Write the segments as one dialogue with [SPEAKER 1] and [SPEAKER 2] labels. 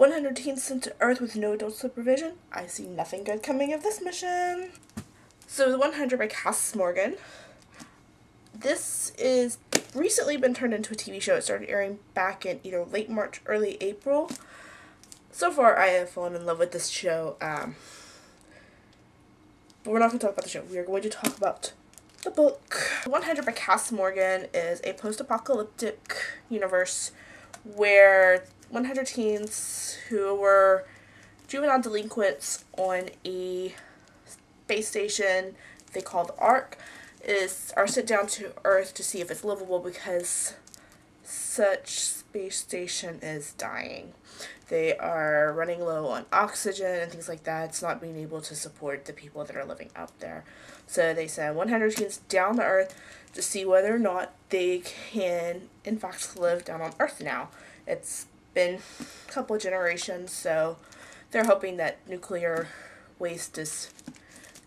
[SPEAKER 1] 100 teens sent to Earth with no adult supervision. I see nothing good coming of this mission. So, The 100 by Kass Morgan. This is recently been turned into a TV show. It started airing back in either late March, early April. So far, I have fallen in love with this show. Um, but we're not going to talk about the show. We are going to talk about the book. 100 by Kass Morgan is a post-apocalyptic universe where 100 teens who were juvenile delinquents on a space station they call the Ark is are sent down to Earth to see if it's livable because such space station is dying. They are running low on oxygen and things like that. It's not being able to support the people that are living up there. So they send 100 teens down to Earth to see whether or not they can, in fact, live down on Earth now. It's been a couple generations, so they're hoping that nuclear waste is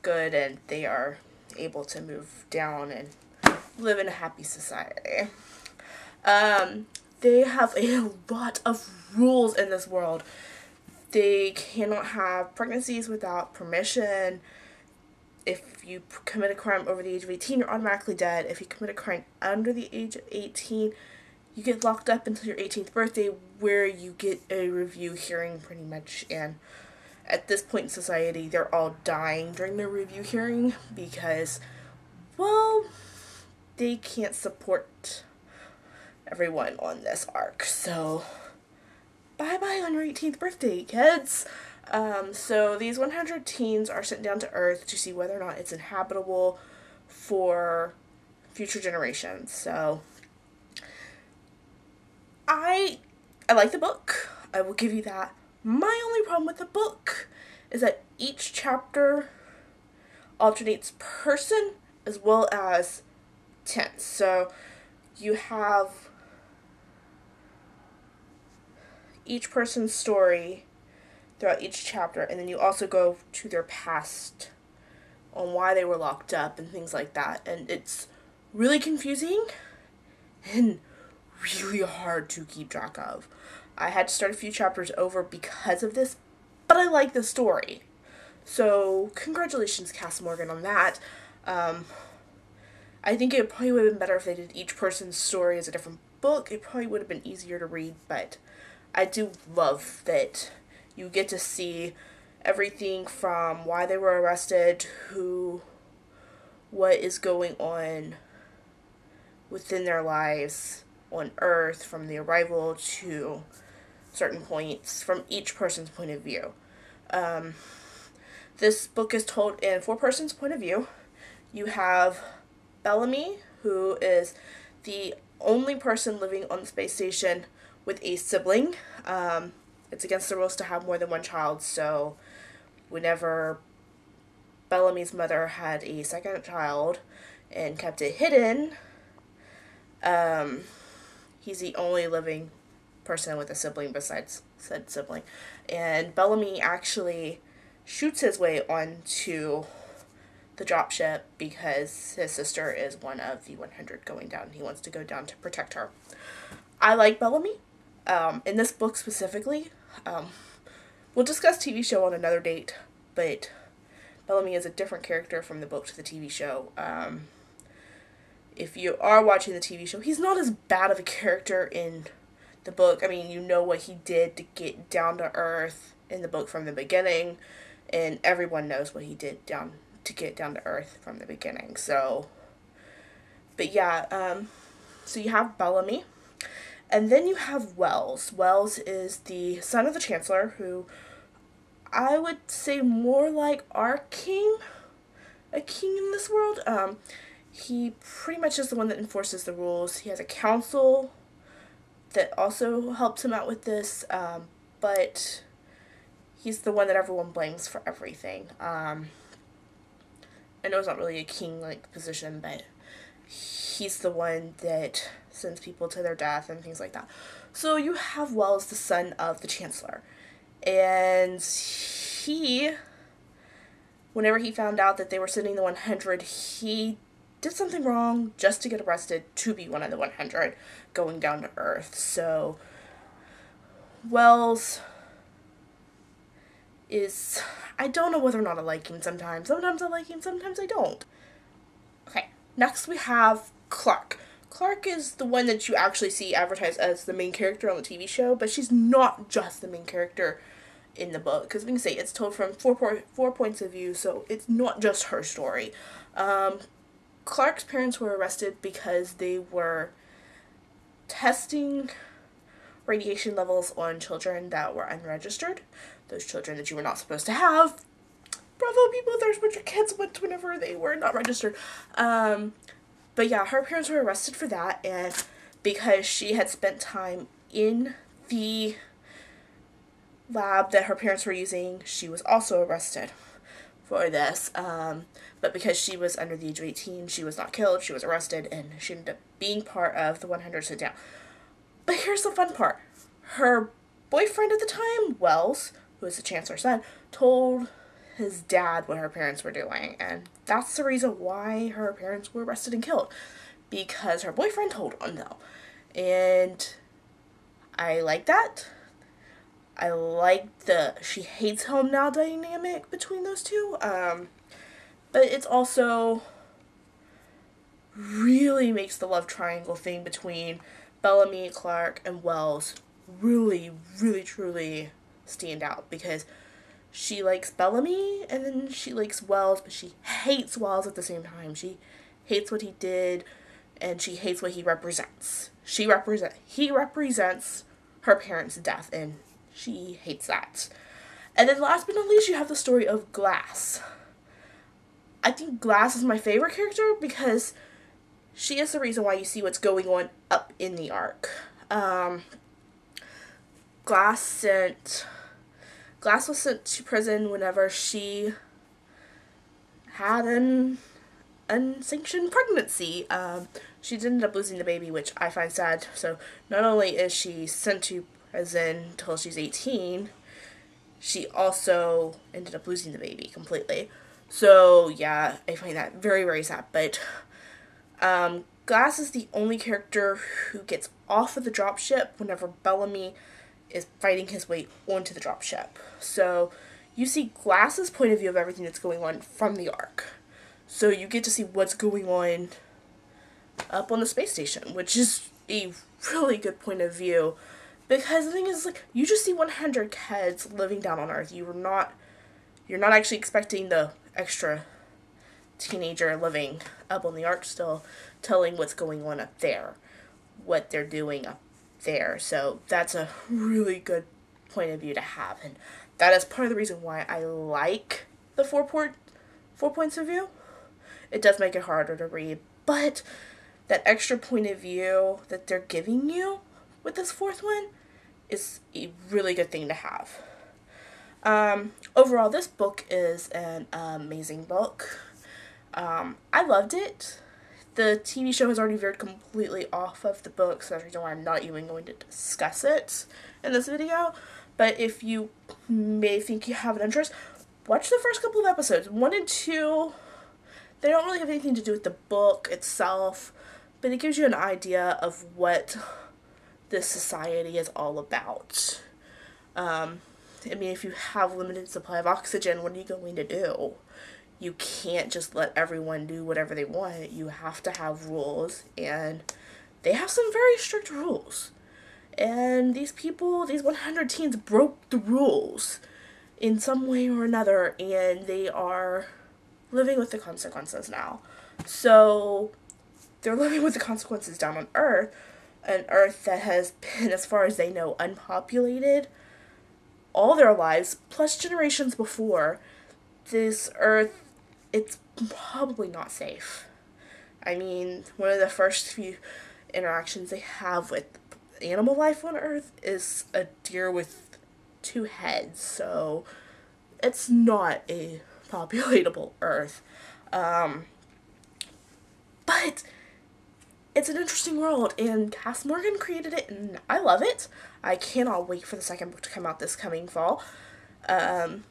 [SPEAKER 1] good and they are able to move down and live in a happy society. Um, they have a lot of rules in this world. They cannot have pregnancies without permission. If you commit a crime over the age of 18, you're automatically dead. If you commit a crime under the age of 18, you get locked up until your 18th birthday where you get a review hearing pretty much and at this point in society they're all dying during their review hearing because well they can't support everyone on this ark so bye bye on your 18th birthday kids! Um, so these 100 teens are sent down to earth to see whether or not it's inhabitable for future generations so I I like the book. I will give you that. My only problem with the book is that each chapter alternates person as well as tense. So you have each person's story throughout each chapter, and then you also go to their past on why they were locked up and things like that. And it's really confusing and really hard to keep track of. I had to start a few chapters over because of this, but I like the story. So, congratulations, Kass Morgan, on that. Um, I think it probably would have been better if they did each person's story as a different book. It probably would have been easier to read, but I do love that you get to see everything from why they were arrested, who, what is going on within their lives, on Earth from the arrival to certain points from each person's point of view. Um, this book is told in four persons' point of view. You have Bellamy, who is the only person living on the space station with a sibling. Um, it's against the rules to have more than one child, so whenever Bellamy's mother had a second child and kept it hidden, um, he's the only living person with a sibling besides said sibling. And Bellamy actually shoots his way onto the dropship because his sister is one of the 100 going down. He wants to go down to protect her. I like Bellamy. Um, in this book specifically, um, we'll discuss TV show on another date, but Bellamy is a different character from the book to the TV show. Um, if you are watching the TV show, he's not as bad of a character in the book. I mean, you know what he did to get down to earth in the book from the beginning, and everyone knows what he did down to get down to earth from the beginning. So, but yeah, um, so you have Bellamy, and then you have Wells. Wells is the son of the Chancellor, who I would say more like our king, a king in this world. Um, he pretty much is the one that enforces the rules. He has a council that also helps him out with this, um, but he's the one that everyone blames for everything. Um, I know it's not really a king-like position, but he's the one that sends people to their death and things like that. So you have Wells, the son of the Chancellor, and he, whenever he found out that they were sending the 100, he did something wrong just to get arrested to be one of the 100 going down to Earth. So, Wells is I don't know whether or not I like him sometimes. Sometimes I like him, sometimes I don't. Okay, next we have Clarke. Clarke is the one that you actually see advertised as the main character on the TV show, but she's not just the main character in the book because we can say it's told from four po- four points of view, so it's not just her story. Um, Clarke's parents were arrested because they were testing radiation levels on children that were unregistered, those children that you were not supposed to have. Bravo, people! There's what your kids went whenever they were not registered. Um, but yeah, her parents were arrested for that, and because she had spent time in the lab that her parents were using, she was also arrested for this. Um, but because she was under the age of 18, she was not killed, she was arrested, and she ended up being part of the 100 sit down. But here's the fun part her boyfriend at the time, Wells, who is the Chancellor's son, told his dad what her parents were doing, and that's the reason why her parents were arrested and killed. Because her boyfriend told on them. And I like that. I like the she hates home now dynamic between those two. Um, but it's also really makes the love triangle thing between Bellamy, Clarke, and Wells really, really, truly stand out because she likes Bellamy and then she likes Wells, but she hates Wells at the same time. She hates what he did and she hates what he represents. She represent he represents her parents' death and she hates that. And then last but not least, you have the story of Glass. I think Glass is my favorite character because she is the reason why you see what's going on up in the ark. Um, Glass sent Glass was sent to prison whenever she had an unsanctioned pregnancy. Um, she ended up losing the baby, which I find sad. So not only is she sent to prison until she's 18, she also ended up losing the baby completely. So yeah, I find that very very sad. But um, Glass is the only character who gets off of the dropship whenever Bellamy is fighting his way onto the dropship. So you see Glass's point of view of everything that's going on from the ark. So you get to see what's going on up on the space station, which is a really good point of view. Because the thing is, like, you just see 100 kids living down on Earth. You are not, you're not actually expecting the extra teenager living up on the ark still telling what's going on up there, what they're doing up there. So that's a really good point of view to have, and that is part of the reason why I like the four port four points of view. It does make it harder to read, but that extra point of view that they're giving you with this fourth one is a really good thing to have. Um, overall, this book is an amazing book. Um, I loved it. The TV show has already veered completely off of the book, so that's the reason why I'm not even going to discuss it in this video. But if you may think you have an interest, watch the first couple of episodes. One and two, they don't really have anything to do with the book itself, but it gives you an idea of what this society is all about. Um, I mean, if you have limited supply of oxygen, what are you going to do? you can't just let everyone do whatever they want. You have to have rules, and they have some very strict rules. And these people, these 100 teens, broke the rules in some way or another, and they are living with the consequences now. So, they're living with the consequences down on Earth, an Earth that has been, as far as they know, unpopulated all their lives, plus generations before. This Earth it's probably not safe. I mean, one of the first few interactions they have with animal life on Earth is a deer with two heads, so it's not a populatable Earth. Um, but it's an interesting world, and Kass Morgan created it, and I love it. I cannot wait for the second book to come out this coming fall. Um,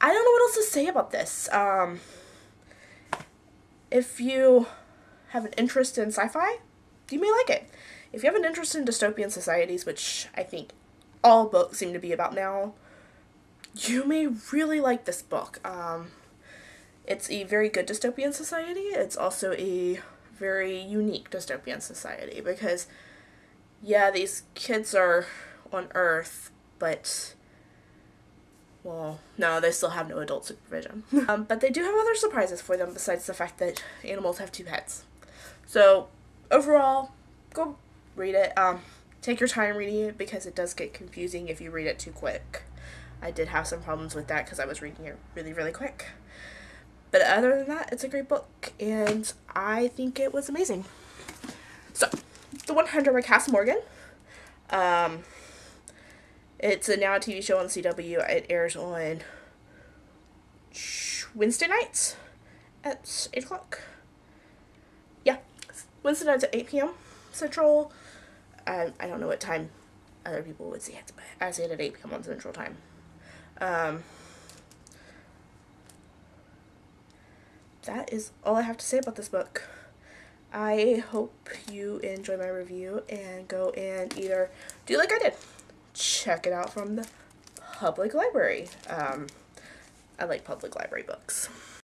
[SPEAKER 1] I don't know what else to say about this. Um, if you have an interest in sci-fi, you may like it. If you have an interest in dystopian societies, which I think all books seem to be about now, you may really like this book. Um, it's a very good dystopian society. It's also a very unique dystopian society because, yeah, these kids are on Earth, but well, no, they still have no adult supervision. um, but they do have other surprises for them besides the fact that animals have two heads. So, overall, go read it. Um, take your time reading it because it does get confusing if you read it too quick. I did have some problems with that because I was reading it really, really quick. But other than that, it's a great book, and I think it was amazing. So, The 100 by Kass Morgan. Um, it's a now TV show on CW. It airs on Wednesday nights at 8 o'clock. Yeah, Wednesday nights at 8 p.m. Central. I, I don't know what time other people would see it, but I see it at 8 p.m. on Central Time. Um, that is all I have to say about this book. I hope you enjoy my review and go and either do like I did check it out from the public library. Um, I like public library books.